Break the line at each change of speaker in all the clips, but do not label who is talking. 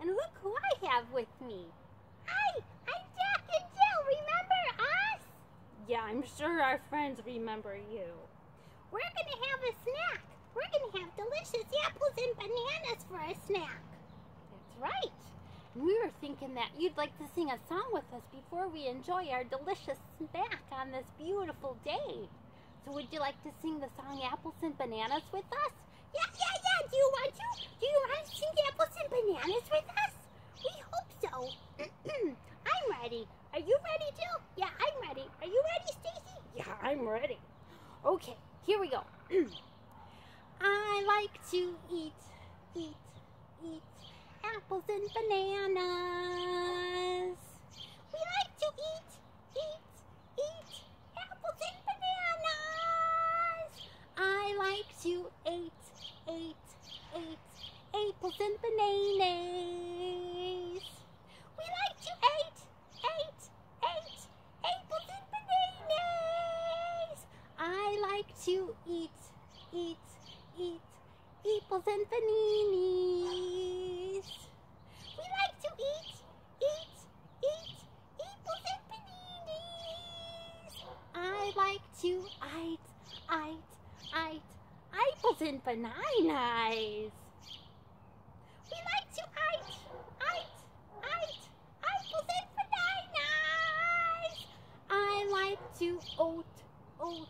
And look who I have with me. Hi, I'm Jack and Jill. Remember us? Yeah, I'm sure our friends remember you. We're going to have a snack. We're going to have delicious apples and bananas for a snack. That's right. And we were thinking that you'd like to sing a song with us before we enjoy our delicious snack on this beautiful day. So would you like to sing the song Apples and Bananas with us? Yeah, yeah, yeah. Do you want to? Do you want to sing Apples and Bananas with us? We hope so. I'm ready. Are you ready, Jill? Yeah, I'm ready. Are you ready, Stacy? Yeah, I'm ready. Okay, here we go. I like to eat, eat, eat apples and bananas. We like to eat, eat, eat apples and bananas. I like to eat, eat, eat apples and bananas. To eat, eat, eat apples and bananas. We like to eat, eat, eat apples and bananas. I like to eat, eat, eat apples and bananas. We like to eat, eat, eat apples and bananas. I like to oat, oat,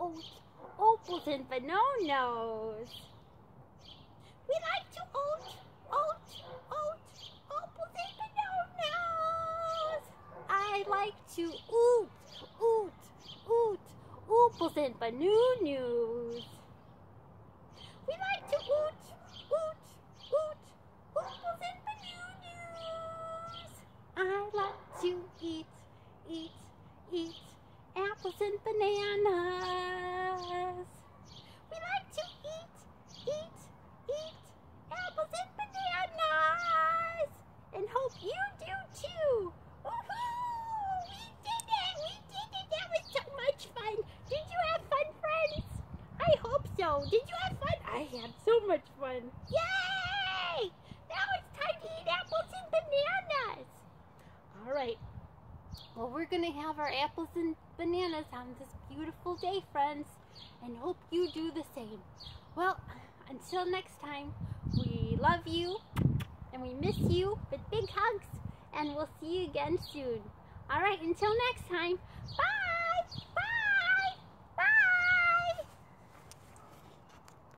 oat apples and bananas. We like to oat, oat, oat, apples and bananas. I like to oot, oot, oot, apples and bananas. We like to oot, oot, oot, apples and bananas. I like to eat, eat, eat apples and bananas. We like to eat, eat, eat apples and bananas. And hope you do too. Woohoo! We did it! We did it! That was so much fun. Did you have fun, friends? I hope so. Did you have fun? I had fun. Yay! Now it's time to eat apples and bananas. All right. Well, we're going to have our apples and bananas on this beautiful day, friends, and hope you do the same. Well, until next time, we love you and we miss you with big hugs, and we'll see you again soon. All right, until next time, bye!